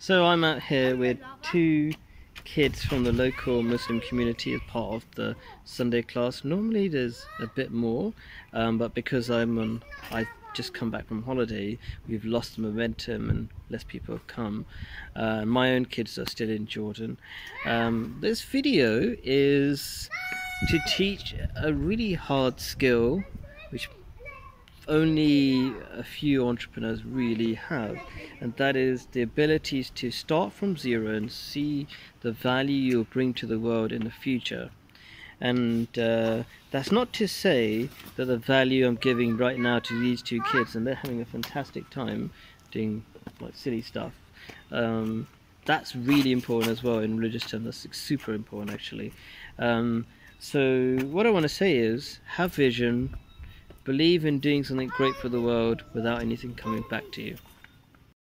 So I'm out here with two kids from the local Muslim community as part of the Sunday class. Normally there's a bit more, um, but because I'm on, I've just come back from holiday, we've lost the momentum and less people have come. Uh, my own kids are still in Jordan. Um, this video is to teach a really hard skill which only a few entrepreneurs really have and that is the abilities to start from zero and see the value you'll bring to the world in the future. And uh, that's not to say that the value I'm giving right now to these two kids and they're having a fantastic time doing like silly stuff um, that's really important as well in religious terms. That's super important actually. Um, so what I want to say is have vision believe in doing something great for the world without anything coming back to you